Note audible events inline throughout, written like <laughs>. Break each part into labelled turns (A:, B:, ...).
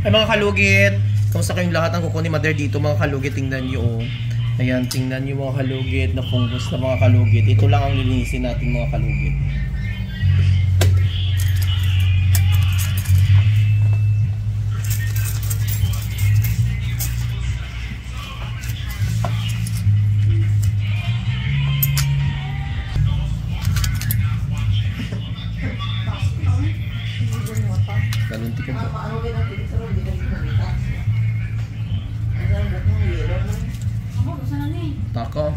A: Ay mga kalugit, kamusta kayong lahat ang kukunin mother dito mga kalugit, tingnan nyo oh. Ayan, tingnan nyo mga kalugit na fungus na mga kalugit. Ito lang ang lilinisin natin mga kalugit.
B: Na ni.
A: Tako.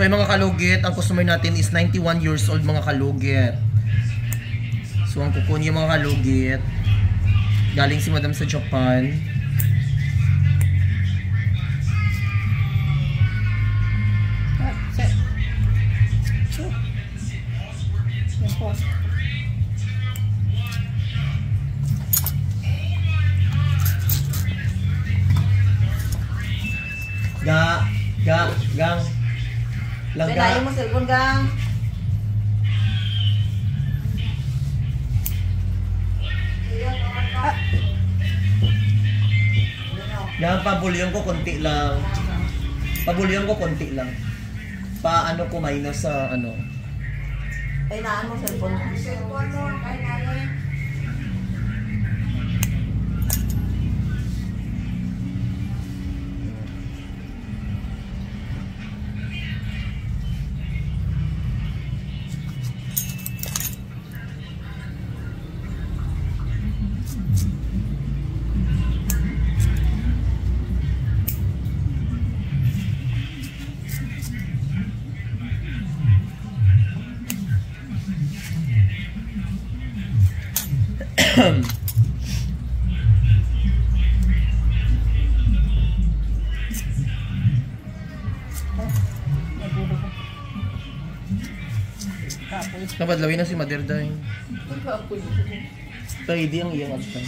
A: So yung mga kalugit, ang customer natin is 91 years old mga kalugit. So ang kukunin yung mga kalugit, galing si madam sa Japan. Ga, ga, gang. Langga.
C: Kailangan mo cellphone gang.
A: Yan, pabulyon ko konti lang. Pabulyon ko konti lang. Pa ano ko minus sa ano.
C: Kailangan mo cellphone.
A: Nabadlawin na si Mother Day. Ready ang iyang adtan.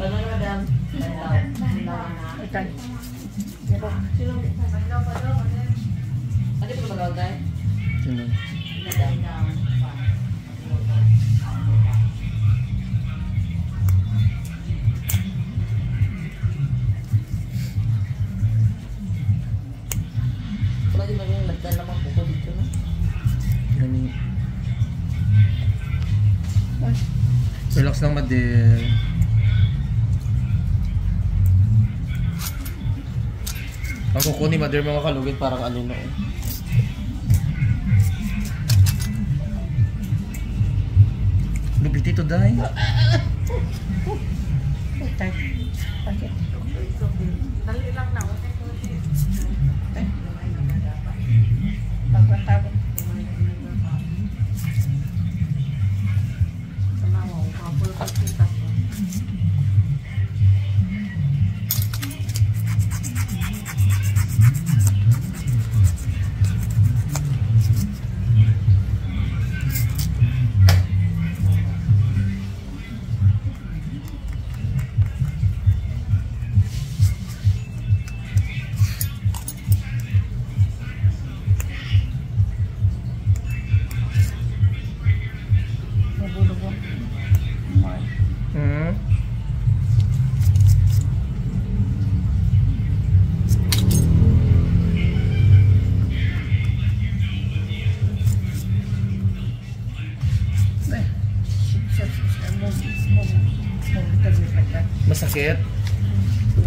C: Madam, madam. Hello. Hello, anak.
D: Ikan.
C: Sino? Ano ba magawa tayo?
A: Sino?
C: Madam na. Wala din maging lagdan naman kuko dito no?
A: Yan. Relax lang Mother. Ang kuko ni Mother mga kalugit parang ano na oh. Lupit ito.
D: Bakit?
B: Dali lang na.
D: Pagkatapos.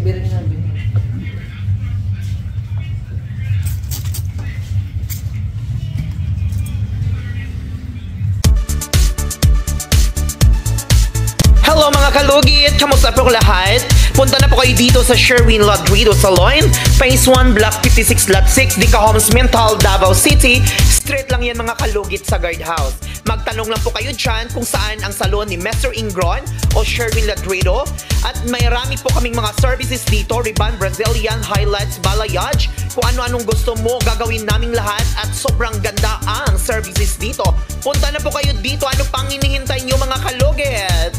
C: Birin na, birin.
E: Hello mga kalugit! Kamusta po lahat? Punta na po kayo dito sa Sherwin Ladrido Salon, Phase 1, Block 56, Lot 6, Dica Homes, Mental, Davao City. Straight lang yan mga kalugit sa guardhouse. Magtanong lang po kayo dyan kung saan ang salon ni Mr. Ingron o Sherwin Ladrido. At may rami po kaming mga services dito, Riban, Brazilian, Highlights, Balayage. Kung ano-anong gusto mo, gagawin naming lahat at sobrang ganda ang services dito. Punta na po kayo dito. Ano pang hinihintay nyo mga kalugit?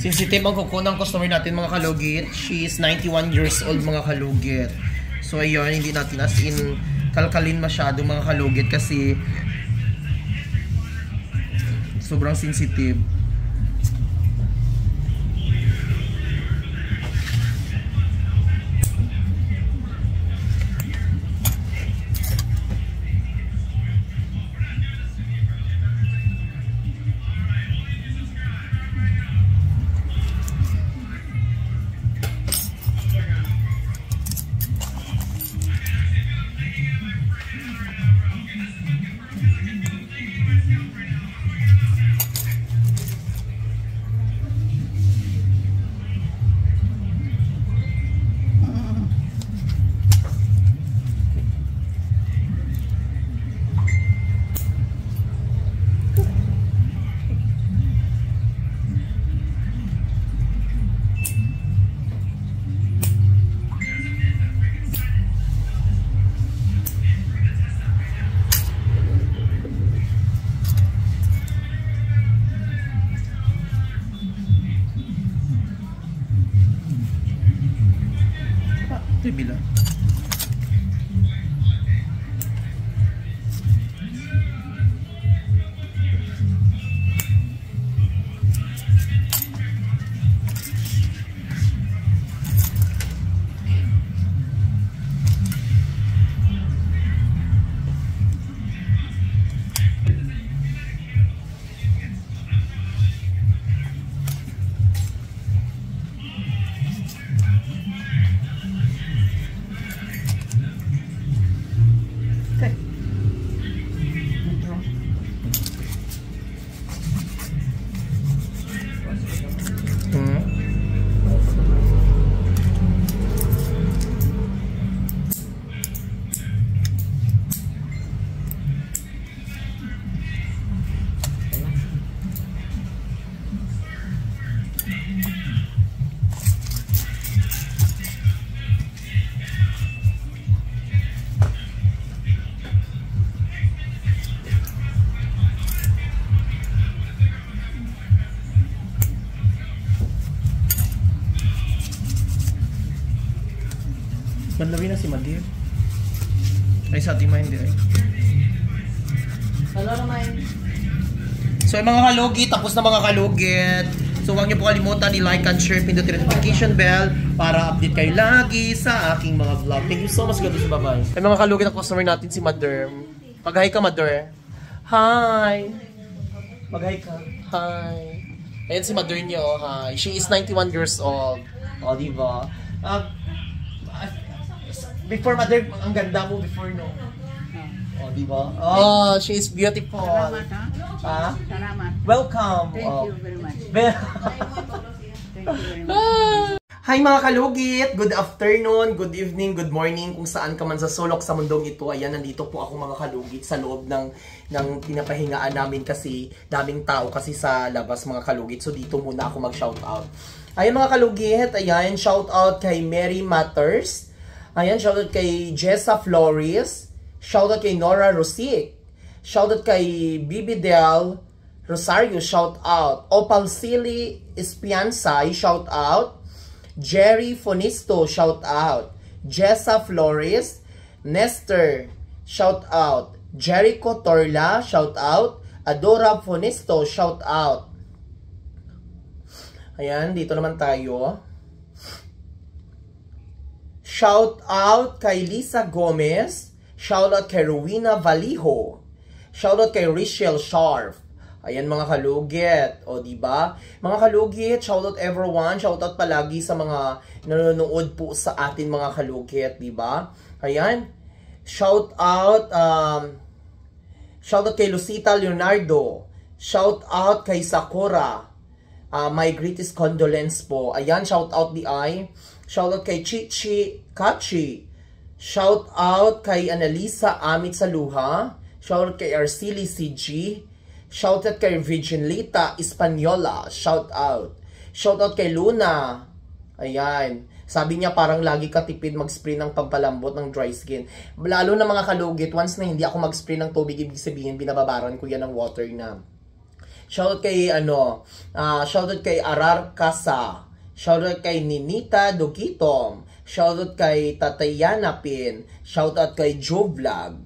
A: Sensitive ang kuko ng customer natin mga kalugit. She is 91 years old mga kalugit. So ayun, hindi natin as in kalkalin masyado mga kalugit kasi sobrang sensitive. Madir. Ay, sa ating hindi ay.
C: Hello naman.
A: So, yung mga kalugit, tapos na mga kalugit. So, huwag niyo po kalimutan i-like and share, pindutin ang notification bell para update kayo lagi sa aking mga vlog. Thank you so much, God bless you. Bye-bye. Ay, mga kalugit, ang customer natin si Mother. Pag-hi ka, Mother. Hi! Mag-hi ka. Hi! Ayan si Mother niyo, oh, hi. She is 91 years old. O, di ba? Before Mother, ang ganda mo before, no? O, di ba? Oh, she is beautiful.
D: Salamat ha.
A: Ha?
D: Salamat.
A: Welcome.
D: Thank
A: Oh.
D: you very much. Thank you very much. <laughs>
A: Hi mga kalugit! Good afternoon, good evening, good morning kung saan ka man sa sulok sa mundong ito. Ayan, nandito po ako mga kalugit sa loob ng, ng pinapahingaan namin kasi daming tao kasi sa labas mga kalugit. So dito muna ako mag-shoutout. Ayan mga kalugit, ayan, shoutout kay Mary Matters. Ayan, shoutout kay Jessa Flores. Shoutout kay Nora Rosic. Shoutout kay Bibi Del Rosario, shout out. Opal Silly Espiansay, shout out. Jerry Fonisto, shout out. Jessa Flores, Nestor, shout out. Jericho Torla, shout out. Adora Fonisto, shout out. Ayan, dito naman tayo. Shout out kay Lisa Gomez. Shout out kay Rowena Valijo. Shout out kay Rachel Sharp. Ayan mga kalugit. O di ba? Mga kalugit, shout out everyone. Shout out palagi sa mga nanonood po sa atin mga kalugit, di ba? Ayan. Shout out um shout out kay Lucita Leonardo. Shout out kay Sakura. Uh, my greatest condolence po. Ayan, shout out di ay. Shout out kay Chichi Kachi. Shout out kay Analisa Amit Saluha. Shout out kay Arceli CG. Shout out kay Virginlita Espanyola. Shout out. Shout out kay Luna. Ayan. Sabi niya parang lagi ka tipid mag-spray ng pampalambot ng dry skin. Lalo na mga kalugit, once na hindi ako mag-spray ng tubig, ibig sabihin binababaran ko yan ng water na. Shoutout kay ano, uh, shoutout kay Arar Casa. Shoutout kay Ninita Dugitom. Shoutout kay Tatayana Pin. Shoutout kay Joe Vlog.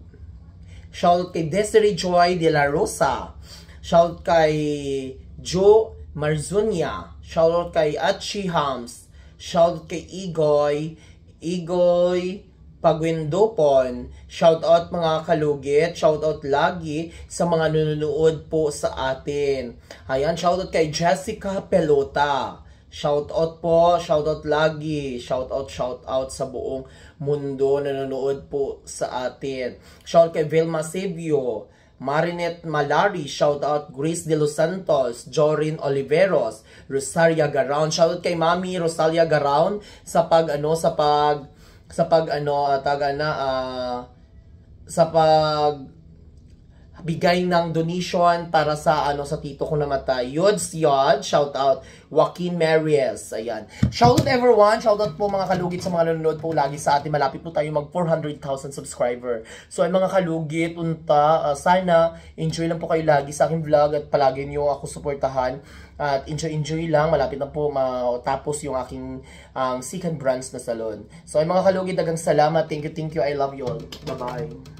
A: Shoutout kay Desiree Joy de la Rosa. Shoutout kay Joe Marzunia. Shoutout kay Achi Hams. Shoutout kay Igoy. Igoy Pagwindopon. Shoutout mga kalugit. Shoutout lagi sa mga nanonood po sa atin. Ayan, shoutout kay Jessica Pelota. Shoutout po, shoutout lagi. Shoutout, shoutout sa buong mundo na nanonood po sa atin. Shoutout kay Vilma Sebio. Marinette Malari, shout out Grace De Los Santos, Jorin Oliveros, Rosaria Garown. Shout out kay Mami Rosalia Garown sa pag ano sa pag sa pag ano uh, taga na uh, sa pag bigay ng donation para sa ano sa tito ko namatay. Yods Yod, shout out Joaquin Marias. Ayan. Shout out everyone. Shout out po mga kalugit sa mga nanonood po lagi sa atin. Malapit po tayo mag 400,000 subscriber. So ay mga kalugit, unta, uh, sana enjoy lang po kayo lagi sa aking vlog at palagi niyo ako suportahan. At enjoy-enjoy lang. Malapit na po matapos yung aking um, second branch na salon. So ay mga kalugit, dagang salamat. Thank you, thank you. I love you all. Bye-bye.